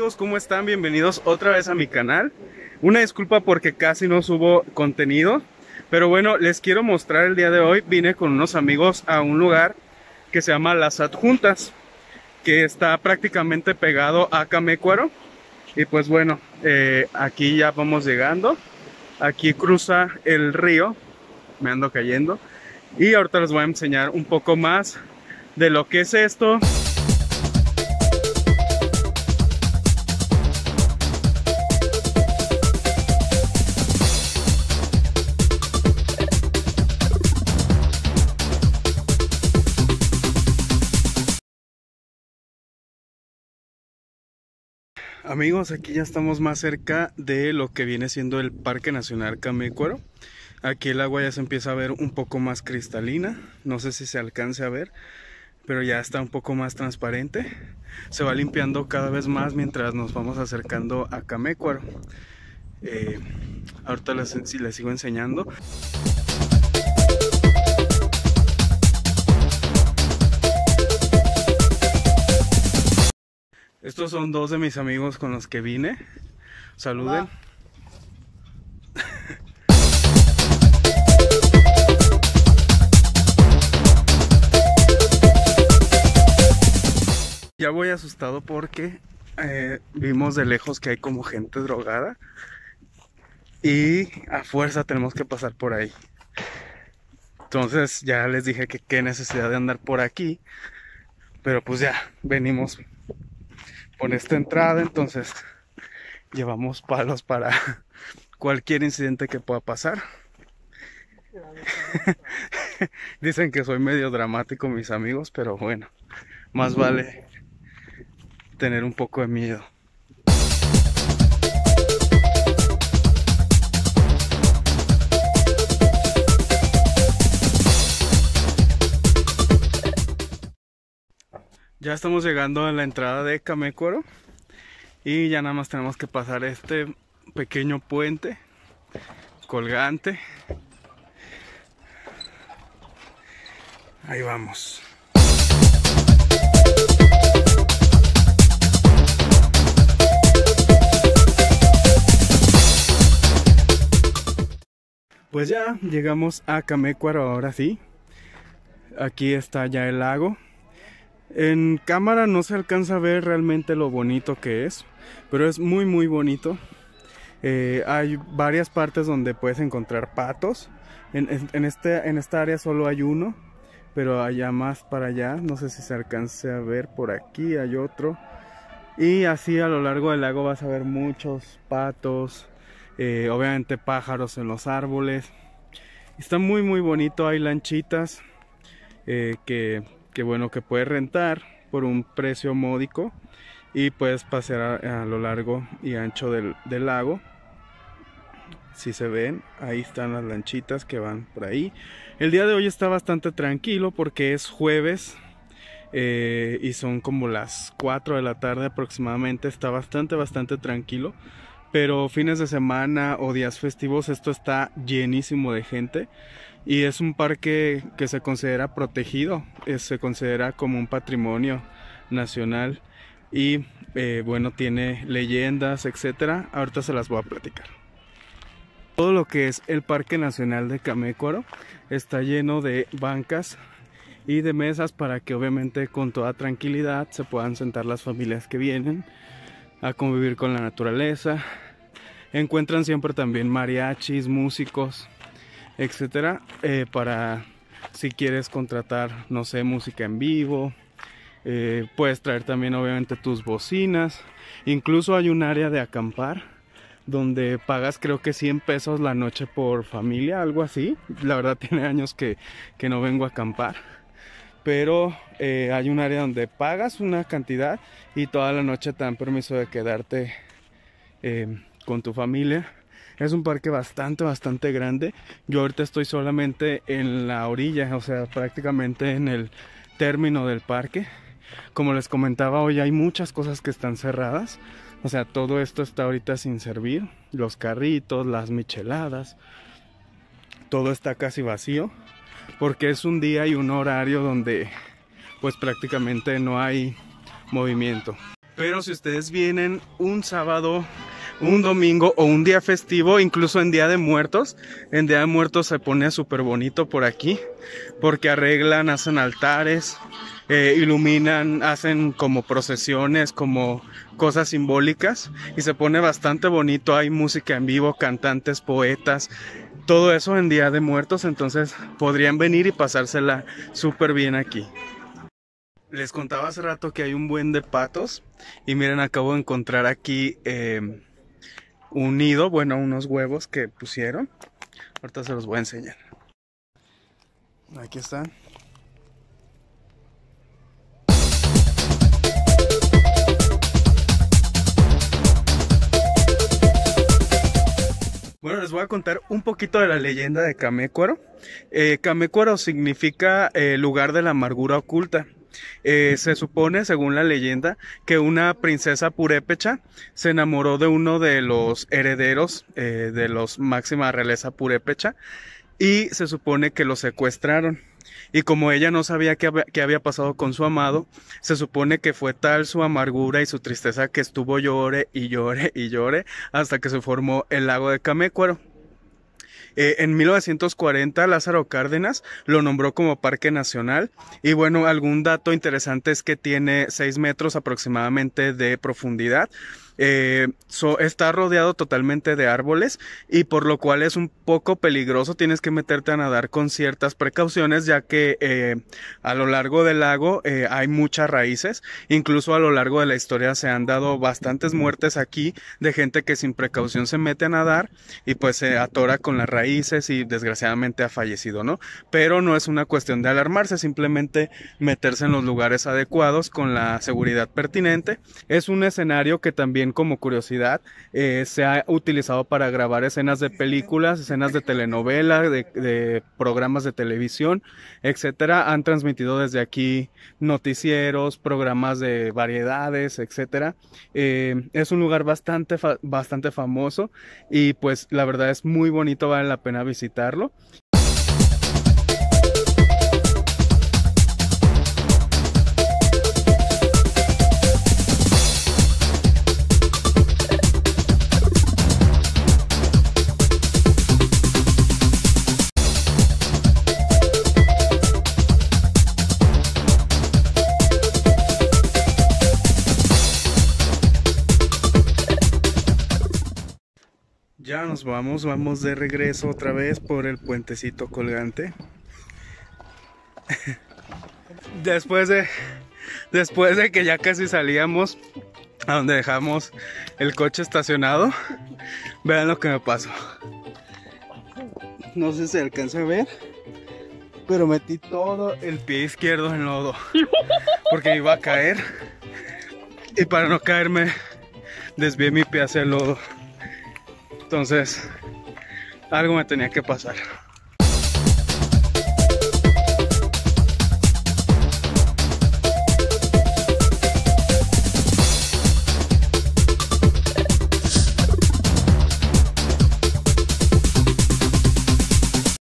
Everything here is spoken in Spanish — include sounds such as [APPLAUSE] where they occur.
¿Cómo están? Bienvenidos otra vez a mi canal. Una disculpa porque casi no subo contenido, pero bueno, les quiero mostrar el día de hoy. Vine con unos amigos a un lugar que se llama Las Adjuntas, que está prácticamente pegado a Camécuaro. Y pues bueno, eh, aquí ya vamos llegando. Aquí cruza el río, me ando cayendo. Y ahorita les voy a enseñar un poco más de lo que es esto. Amigos, aquí ya estamos más cerca de lo que viene siendo el Parque Nacional Camécuaro. Aquí el agua ya se empieza a ver un poco más cristalina. No sé si se alcance a ver, pero ya está un poco más transparente. Se va limpiando cada vez más mientras nos vamos acercando a Camécuaro. Eh, ahorita les, les sigo enseñando. Estos son dos de mis amigos con los que vine. Saluden. [LAUGHS] ya voy asustado porque eh, vimos de lejos que hay como gente drogada y a fuerza tenemos que pasar por ahí. Entonces ya les dije que qué necesidad de andar por aquí, pero pues ya venimos con esta entrada, entonces llevamos palos para [LAUGHS] cualquier incidente que pueda pasar. [LAUGHS] Dicen que soy medio dramático mis amigos, pero bueno, más vale tener un poco de miedo. Ya estamos llegando a la entrada de Camécuaro y ya nada más tenemos que pasar este pequeño puente colgante. Ahí vamos. Pues ya llegamos a Camécuaro ahora sí. Aquí está ya el lago. En cámara no se alcanza a ver realmente lo bonito que es, pero es muy muy bonito. Eh, hay varias partes donde puedes encontrar patos. En, este, en esta área solo hay uno, pero allá más para allá, no sé si se alcance a ver por aquí, hay otro. Y así a lo largo del lago vas a ver muchos patos, eh, obviamente pájaros en los árboles. Está muy muy bonito, hay lanchitas eh, que que bueno que puedes rentar por un precio módico y puedes pasear a, lo largo y ancho del, lago. Si se ven ahí están las lanchitas que van por ahí. El día de hoy está bastante tranquilo porque es jueves eh, y son como las 4 de la tarde aproximadamente. Está bastante bastante tranquilo pero fines de semana o días festivos esto está llenísimo de gente y es un parque que se considera protegido, se considera como un patrimonio nacional y eh, bueno, tiene leyendas, etcétera. Ahorita se las voy a platicar. Todo lo que es el Parque Nacional de Camécuaro está lleno de bancas y de mesas para que obviamente con toda tranquilidad se puedan sentar las familias que vienen a convivir con la naturaleza. Encuentran siempre también mariachis, músicos, etcétera, eh, para si quieres contratar, no sé, música en vivo. Eh, puedes traer también obviamente tus bocinas. Incluso hay un área de acampar donde pagas creo que 100 pesos la noche por familia, algo así. La verdad [LAUGHS] tiene años que, no vengo a acampar. Pero eh, hay un área donde pagas una cantidad y toda la noche te dan permiso de quedarte con tu familia es un parque bastante, bastante grande. Yo ahorita estoy solamente en la orilla, o sea, prácticamente en el término del parque. Como les comentaba, hoy hay muchas cosas que están cerradas. O sea, todo esto está ahorita sin servir. Los carritos, las micheladas. Todo está casi vacío. Porque es un día y un horario donde pues prácticamente no hay movimiento. Pero si ustedes vienen un sábado, un domingo o un día festivo, incluso en Día de Muertos, en Día de Muertos se pone súper bonito por aquí, porque arreglan, hacen altares, eh, iluminan, hacen como procesiones, como cosas simbólicas y se pone bastante bonito. Hay música en vivo, cantantes, poetas, todo eso en Día de Muertos, entonces podrían venir y pasársela súper bien aquí. Les contaba hace rato que hay un buen de patos y miren, acabo de encontrar aquí eh, un nido, bueno, unos huevos que pusieron. Ahorita se los voy a enseñar. Aquí están. Bueno, les voy a contar un poquito de la leyenda de Camécuaro. Eh, Camécuaro significa eh, lugar de la amargura oculta. Eh, se supone, según la leyenda, que una princesa purépecha se enamoró de uno de los herederos eh, de los máxima realeza purépecha y se supone que lo secuestraron. Y como ella no sabía qué había, pasado con su amado, se supone que fue tal su amargura y su tristeza que estuvo llore y llore y llore hasta que se formó el lago de Camécuaro. Eh, en 1940 Lázaro Cárdenas lo nombró como parque nacional y bueno, algún dato interesante es que tiene 6 metros aproximadamente de profundidad. Eh, so, está rodeado totalmente de árboles y por lo cual es un poco peligroso. Tienes que meterte a nadar con ciertas precauciones ya que eh, a lo largo del lago eh, hay muchas raíces. Incluso a lo largo de la historia se han dado bastantes muertes aquí de gente que sin precaución se mete a nadar y pues se atora con las raíces y desgraciadamente ha fallecido, ¿no? Pero no es una cuestión de alarmarse, simplemente meterse en los lugares adecuados con la seguridad pertinente. Es un escenario que también como curiosidad, eh, se ha utilizado para grabar escenas de películas, escenas de telenovela, de, programas de televisión, etcétera. Han transmitido desde aquí noticieros, programas de variedades, etcétera. Eh, es un lugar bastante, bastante famoso y pues la verdad es muy bonito, vale la pena visitarlo. Ya nos vamos, vamos de regreso otra vez por el puentecito colgante. [LAUGHS] después de después de que ya casi salíamos a donde dejamos el coche estacionado, vean lo que me pasó. No sé si se a ver, pero metí todo el pie izquierdo en lodo porque iba a caer y para no caerme desvié mi pie hacia el lodo. Entonces, algo me tenía que pasar.